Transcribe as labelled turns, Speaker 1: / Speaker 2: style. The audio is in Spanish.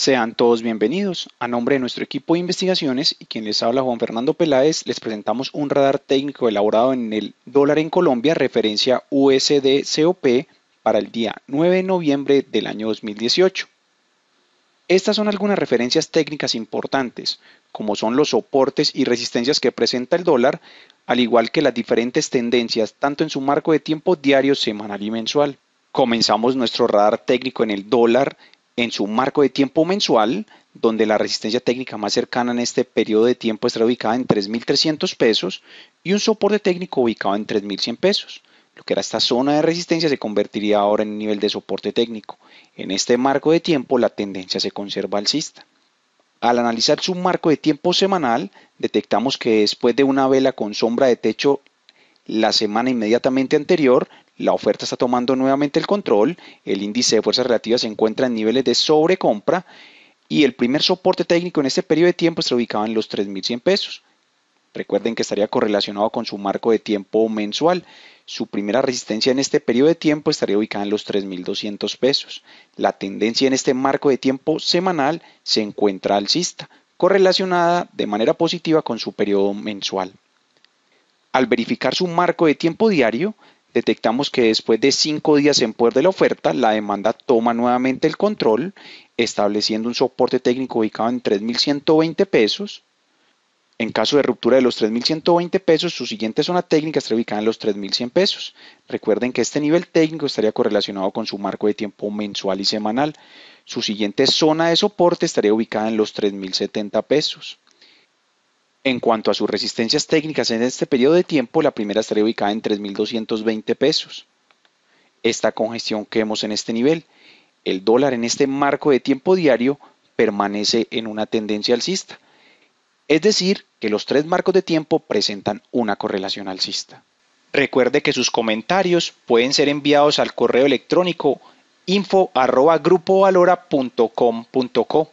Speaker 1: Sean todos bienvenidos. A nombre de nuestro equipo de investigaciones y quien les habla Juan Fernando Peláez, les presentamos un radar técnico elaborado en el dólar en Colombia, referencia USD-COP para el día 9 de noviembre del año 2018. Estas son algunas referencias técnicas importantes, como son los soportes y resistencias que presenta el dólar, al igual que las diferentes tendencias tanto en su marco de tiempo diario, semanal y mensual. Comenzamos nuestro radar técnico en el dólar en su marco de tiempo mensual, donde la resistencia técnica más cercana en este periodo de tiempo estará ubicada en 3.300 pesos y un soporte técnico ubicado en 3.100 pesos. Lo que era esta zona de resistencia se convertiría ahora en nivel de soporte técnico. En este marco de tiempo la tendencia se conserva alcista. Al analizar su marco de tiempo semanal, detectamos que después de una vela con sombra de techo la semana inmediatamente anterior, la oferta está tomando nuevamente el control, el índice de fuerzas relativas se encuentra en niveles de sobrecompra y el primer soporte técnico en este periodo de tiempo está ubicado en los 3.100 pesos. Recuerden que estaría correlacionado con su marco de tiempo mensual. Su primera resistencia en este periodo de tiempo estaría ubicada en los 3.200 pesos. La tendencia en este marco de tiempo semanal se encuentra alcista, correlacionada de manera positiva con su periodo mensual. Al verificar su marco de tiempo diario, detectamos que después de cinco días en poder de la oferta, la demanda toma nuevamente el control, estableciendo un soporte técnico ubicado en 3.120 pesos. En caso de ruptura de los 3.120 pesos, su siguiente zona técnica estaría ubicada en los 3.100 pesos. Recuerden que este nivel técnico estaría correlacionado con su marco de tiempo mensual y semanal. Su siguiente zona de soporte estaría ubicada en los 3.070 pesos. En cuanto a sus resistencias técnicas en este periodo de tiempo, la primera estaría ubicada en 3.220 pesos. Esta congestión que vemos en este nivel, el dólar en este marco de tiempo diario permanece en una tendencia alcista. Es decir, que los tres marcos de tiempo presentan una correlación alcista. Recuerde que sus comentarios pueden ser enviados al correo electrónico info.grupovalora.com.co.